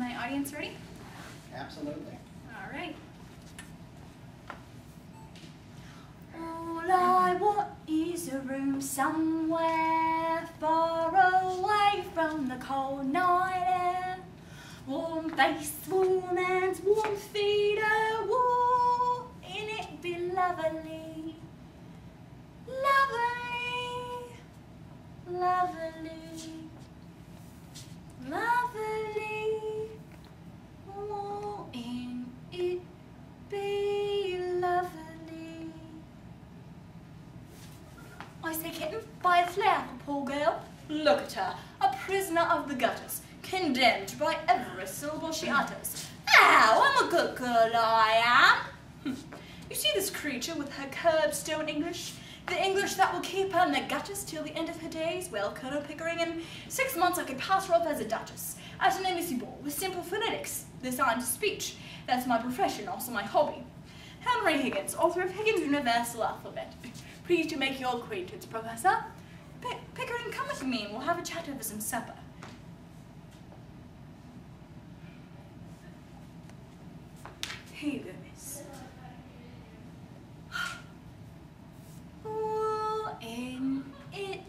my audience ready? Absolutely. All right. All I want is a room somewhere far away from the cold night air. Warm face, warm hands, by a girl. Look at her, a prisoner of the gutters, condemned by every syllable she utters. Ow, I'm a good girl, I am. Hmm. You see this creature with her curbstone English? The English that will keep her in the gutters till the end of her days? Well, Colonel Pickering, in six months I could pass her off as a duchess, at an embassy ball, with simple phonetics, the signs of speech. That's my profession, also my hobby. Henry Higgins, author of Higgins' Universal Alphabet. Pleased to make your acquaintance, Professor. P Pickering, come with me and we'll have a chat over some supper. Here you go, miss. It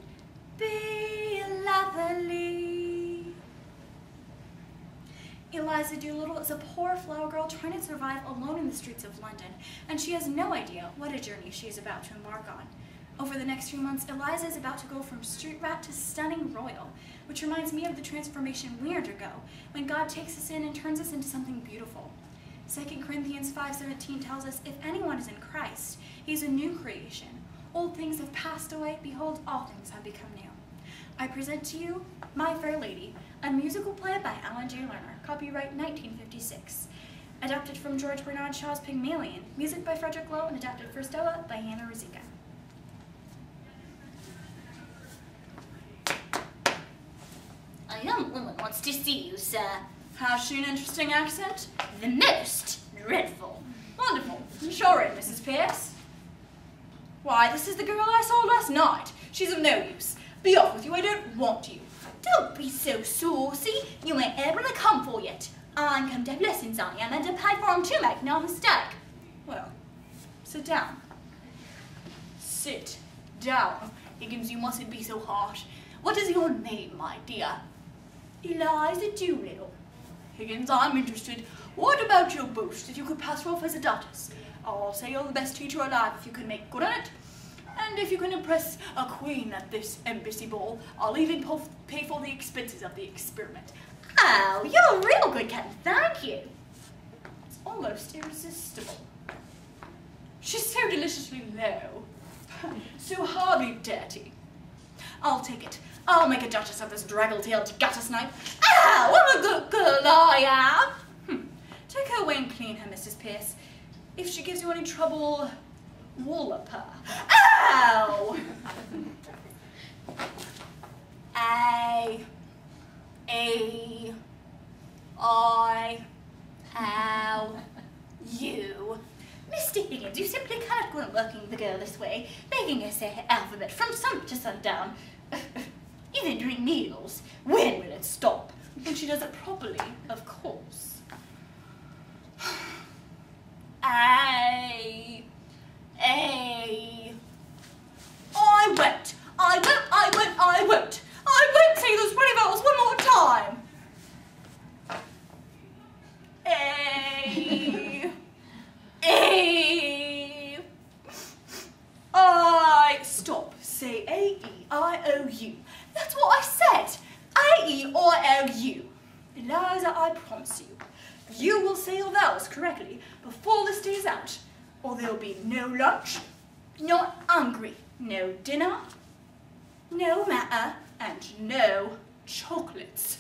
be lovely. Eliza Doolittle is a poor flower girl trying to survive alone in the streets of London, and she has no idea what a journey she is about to embark on. Over the next few months, Eliza is about to go from street rat to stunning royal, which reminds me of the transformation we undergo when God takes us in and turns us into something beautiful. 2 Corinthians 5.17 tells us, if anyone is in Christ, he is a new creation. Old things have passed away, behold, all things have become new. I present to you My Fair Lady, a musical play by Alan J. Lerner, copyright 1956. Adapted from George Bernard Shaw's Pygmalion, music by Frederick Loewe, and adapted for STOA by Hannah Ruzicka. Wants to see you, sir. Has she an interesting accent? The most dreadful. Wonderful. Sure it, Mrs. Pearce. Why, this is the girl I saw last night. She's of no use. Be off with you, I don't want you. Don't be so saucy. You ain't ever gonna come for yet. I'm come to have lessons on you, and to pay too, make no mistake. Well, sit down. Sit down. Higgins, you mustn't be so harsh. What is your name, my dear? Eliza Doolittle. Higgins, I'm interested. What about your boast that you could pass off as a duchess? I'll say you're the best teacher alive if you can make good on it. And if you can impress a queen at this embassy ball, I'll even pay for the expenses of the experiment. Oh, you're a real good cat. Thank you. It's almost irresistible. She's so deliciously low, so hardly dirty. I'll take it. I'll make a duchess of this draggle-tailed gutter snipe. Oh, what a good girl I am. Hmm. Take her away and clean her, Mrs. Pearce. If she gives you any trouble, wallop her. Ow! A, A, I, Ow. You. Mr. Higgins, you simply cannot go on working the girl this way, making her say her alphabet from sun to sundown. Even during meals. When will it stop? when she does it properly, of course. I won't. I won't. I won't. I won't. I won't say those pretty vowels one more time. A. A. I. Stop. Say A E I O U. That's what I said. A E I O U. Eliza, I promise you, you will say your vowels correctly before this day is out, or there'll be no lunch, not hungry, no dinner, no matter, and no chocolates.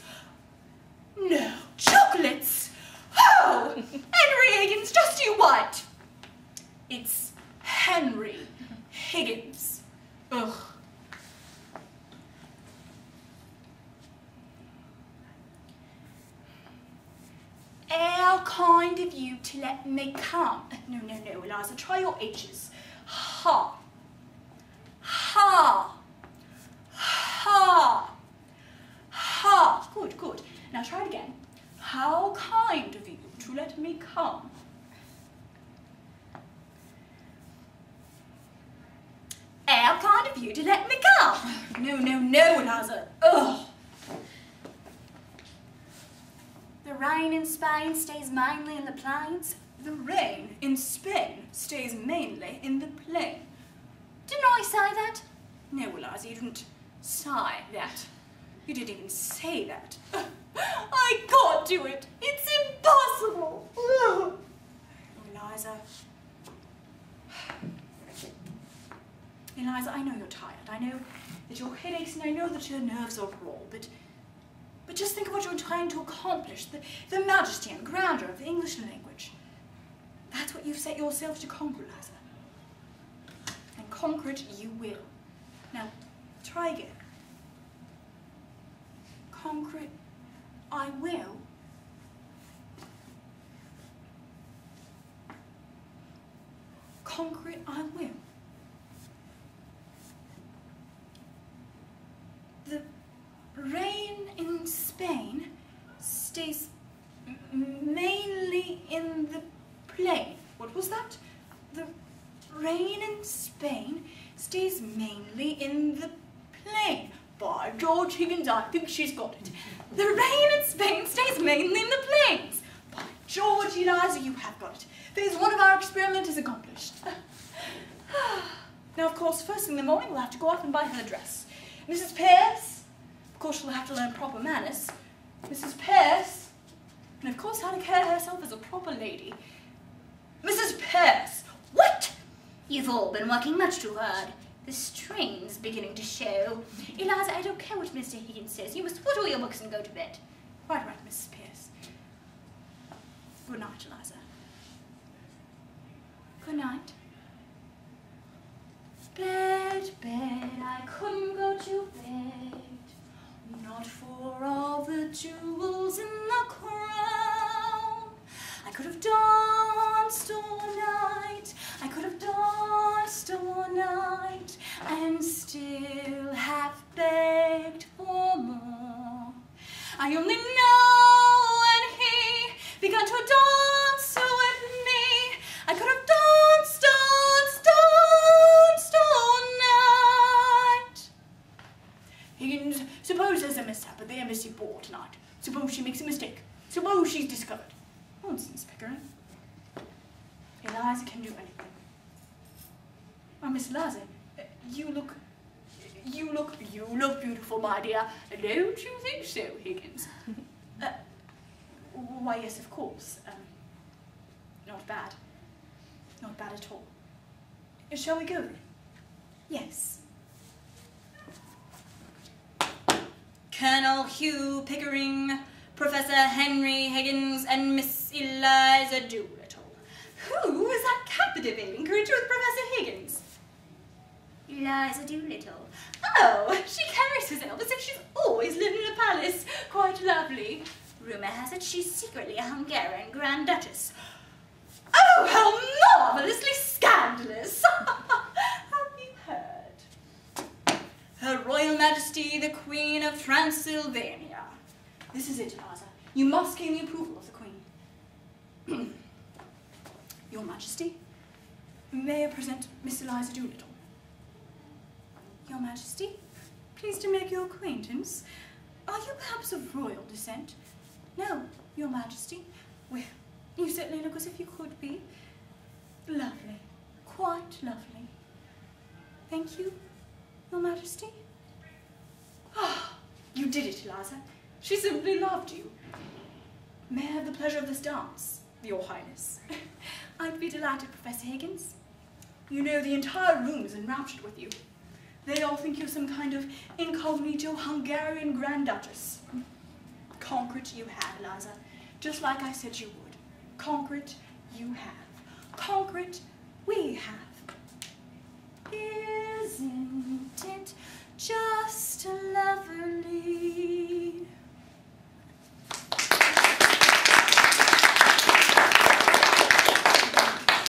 No chocolates! Oh! Henry Higgins, just you what? It's Henry Higgins. Ugh. How kind of you to let me come. No, no, no, Eliza, try your H's. Ha. Ha. Ha. Ha. Good, good. Now try it again. How kind of you to let me come. How kind of you to let me come. No, no, no, Eliza. Ugh. The rain in Spain stays mainly in the plains. The rain in Spain stays mainly in the plain. Didn't I say that? No, Eliza, you didn't say that. You didn't even say that. I can't do it. It's impossible. Ugh. Eliza. Eliza, I know you're tired. I know that your head aches and I know that your nerves are raw, but but just think of what you're trying to accomplish, the, the majesty and grandeur of the English language. That's what you've set yourself to conquer, Eliza. And conquer it you will. Now, try again. Conquer it I will. Conquer it I will. The rain in Spain stays mainly in the plain. What was that? The rain in Spain stays mainly in the plain. By George Higgins, I think she's got it. The rain in Spain stays mainly in the plains. By George, Eliza, you have got it. Phase one of our experiment is accomplished. now, of course, first thing in the morning, we'll have to go out and buy her a dress. Mrs. Pearce, of course, she'll have to learn proper manners. Mrs. Pearce, and of course, how to care herself as a proper lady. Mrs. Pearce, What? You've all been working much too hard. The strain's beginning to show. Eliza, I don't care what Mr. Higgins says. You must put all your books and go to bed. Right, right, Mrs. Pearce. Good night, Eliza. Good night. Bed, bed, I couldn't go to bed. Not for all the jewels in the crown. I could have danced all night. I could have danced all night Higgins, suppose there's a mishap at the embassy ball tonight. Suppose she makes a mistake. Suppose she's discovered. Nonsense, Pickering. Eliza can do anything. Oh, Miss Eliza, you look, you look, you look beautiful, my dear. Don't you think so, Higgins? uh, why, yes, of course. Um, not bad. Not bad at all. Shall we go then? Yes. Colonel Hugh Pickering, Professor Henry Higgins, and Miss Eliza Doolittle. Who is that captivating creature with Professor Higgins? Eliza Doolittle. Oh, she carries herself as if she's always lived in a palace. Quite lovely. Rumor has it she's secretly a Hungarian Grand Duchess. Oh, how marvelously scandalous! Have you heard? Her Royal Majesty the Queen of Transylvania. This is it, Eliza. You must gain the approval of the Queen. Your Majesty, may I present Miss Eliza Doolittle? Your Majesty, pleased to make your acquaintance. Are you perhaps of royal descent? No, Your Majesty. Well, you certainly look as if you could be. Lovely, quite lovely. Thank you, Your Majesty. You did it, Eliza. She simply loved you. May I have the pleasure of this dance, Your Highness? I'd be delighted, Professor Higgins. You know, the entire room is enraptured with you. They all think you're some kind of incognito Hungarian Grand Duchess. Conquer it you have, Eliza, just like I said you would. Conquer it you have. Conquer it we have. Isn't it just a loverly.